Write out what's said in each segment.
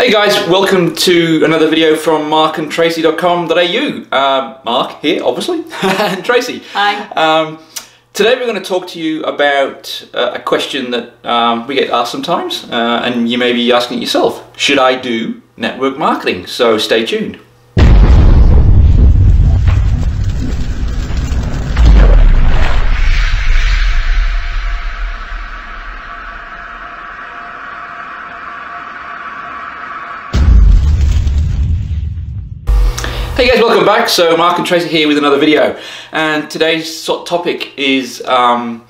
Hey guys, welcome to another video from markandtracy.com.au. Uh, Mark here, obviously, and Tracy. Hi. Um, today we're going to talk to you about uh, a question that um, we get asked sometimes, uh, and you may be asking it yourself, should I do network marketing? So stay tuned. Back. So Mark and Tracy here with another video, and today's sort of topic is um,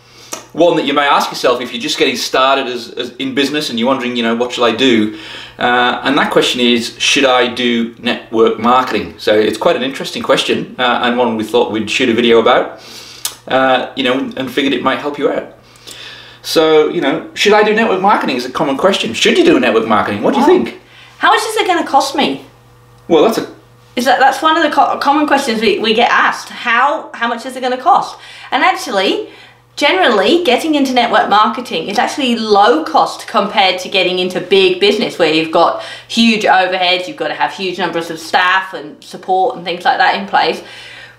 one that you may ask yourself if you're just getting started as, as in business and you're wondering, you know, what shall I do? Uh, and that question is, should I do network marketing? So it's quite an interesting question uh, and one we thought we'd shoot a video about, uh, you know, and figured it might help you out. So, you know, should I do network marketing is a common question. Should you do network marketing? What do you think? How much is it going to cost me? Well, that's a Is that that's one of the co- common questions we, we get asked? How how much is it going to cost? And actually, generally, getting into network marketing is actually low cost compared to getting into big business where you've got huge overheads, you've got to have huge numbers of staff and support and things like that in place.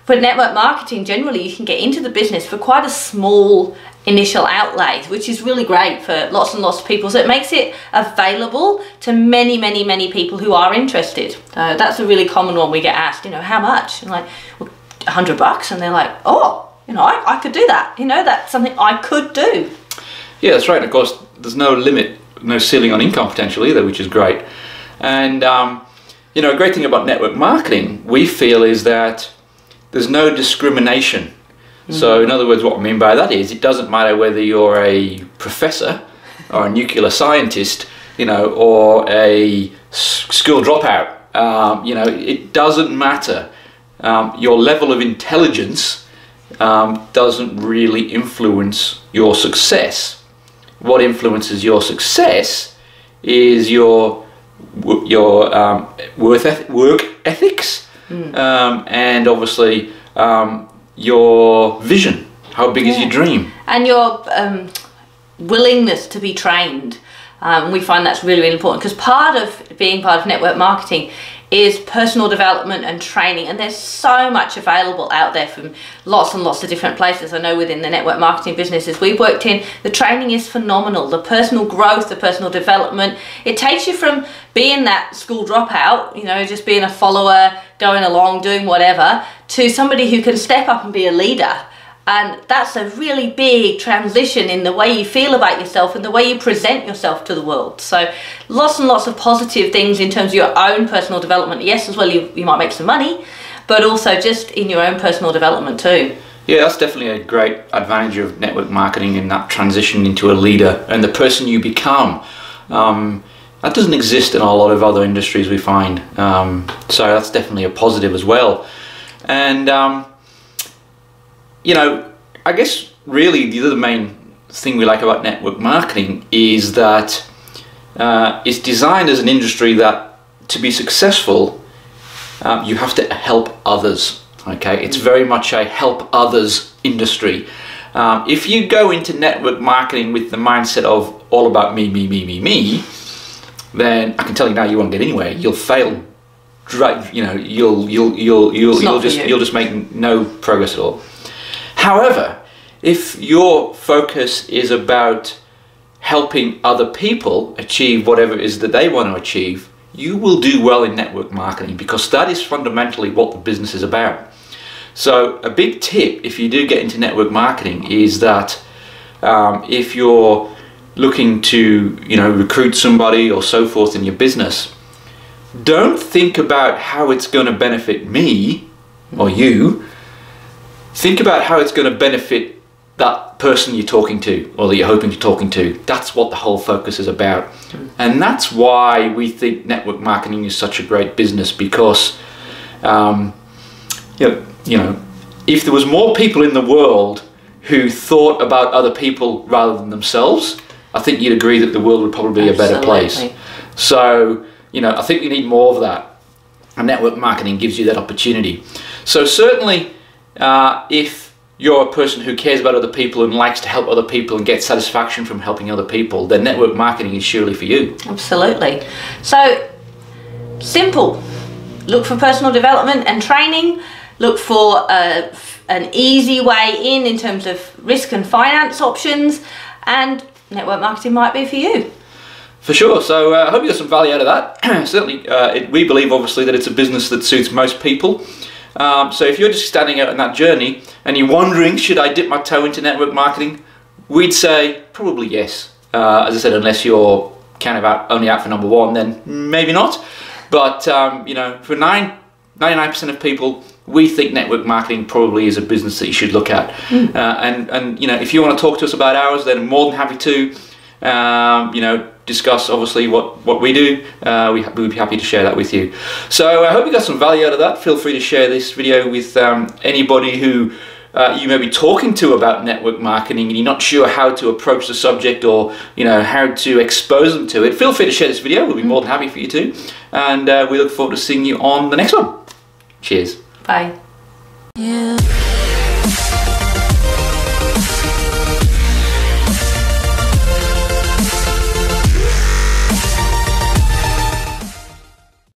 For network marketing, generally, you can get into the business for quite a small initial outlay, which is really great for lots and lots of people. So it makes it available to many, many, many people who are interested. Uh, that's a really common one we get asked, you know, how much? And like, well, 100 bucks. And they're like, oh, you know, I, I could do that. You know, that's something I could do. Yeah, that's right. Of course, there's no limit, no ceiling on income potential either, which is great. And um, you know, a great thing about network marketing, we feel, is that there's no discrimination. So, in other words, what I mean by that is, it doesn't matter whether you're a professor or a nuclear scientist, you know, or a school dropout. Um, you know, it doesn't matter. Um, your level of intelligence um, doesn't really influence your success. What influences your success is your your um, work ethics, um, and obviously um, your vision. How big is your dream? and your um, willingness to be trained. Um, we find that's really, really important because part of being part of network marketing is personal development and training, and there's so much available out there from lots and lots of different places. I know within the network marketing businesses we've worked in, the training is phenomenal. The personal growth, the personal development, it takes you from being that school dropout, you know, just being a follower, going along, doing whatever, to somebody who can step up and be a leader. And that's a really big transition in the way you feel about yourself and the way you present yourself to the world. So, lots and lots of positive things in terms of your own personal development. Yes, as well, you, you might make some money, but also just in your own personal development too. Yeah, that's definitely a great advantage of network marketing in that transition into a leader and the person you become. Um, that doesn't exist in a lot of other industries we find. Um, so that's definitely a positive as well. And um, you know, I guess really the other main thing we like about network marketing is that uh, it's designed as an industry that to be successful, uh, you have to help others. Okay, it's very much a help others industry. Um, if you go into network marketing with the mindset of all about me, me, me, me, me, then I can tell you now you won't get anywhere. You'll fail. Dra- You know, you'll you'll you'll you'll, you'll just you. you'll just make no progress at all. However, if your focus is about helping other people achieve whatever it is that they want to achieve, you will do well in network marketing because that is fundamentally what the business is about. So, a big tip if you do get into network marketing is that um, if you're looking to, you know, recruit somebody or so forth in your business, don't think about how it's going to benefit me or you think about how it's going to benefit that person you're talking to or that you're hoping to talking to. That's what the whole focus is about. And that's why we think network marketing is such a great business because um, you, know, you know if there was more people in the world who thought about other people rather than themselves i think you'd agree that the world would probably be a better place. So you know i think we need more of that. And network marketing gives you that opportunity. So certainly, uh, if you're a person who cares about other people and likes to help other people and gets satisfaction from helping other people, then network marketing is surely for you. Absolutely. So simple. Look for personal development and training. Look for uh, an easy way in in terms of risk and finance options, and network marketing might be for you. For sure. So uh, I hope you got some value out of that. Certainly, uh, it, we believe obviously that it's a business that suits most people. Um, so if you're just standing out in that journey and you're wondering, should I dip my toe into network marketing? We'd say probably yes. Uh, as I said, unless you're kind of out, only out for number one, then maybe not. But um, you know, for nine, 99% of people, we think network marketing probably is a business that you should look at. Mm. Uh, and and you know, if you want to talk to us about ours, then I'm more than happy to. Um, you know, discuss obviously what, what we do, uh, we, we would be happy to share that with you. So I hope you got some value out of that. Feel free to share this video with um, anybody who uh, you may be talking to about network marketing and you're not sure how to approach the subject or you know how to expose them to it. Feel free to share this video. We'll be more than happy for you to. And uh, we look forward to seeing you on the next one. Cheers. Bye.